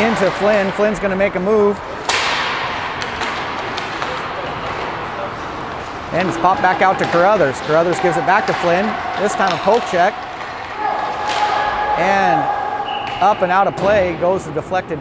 into Flynn. Flynn's going to make a move. And it's popped back out to Carruthers. Carruthers gives it back to Flynn. This time a poke check. And up and out of play goes the deflected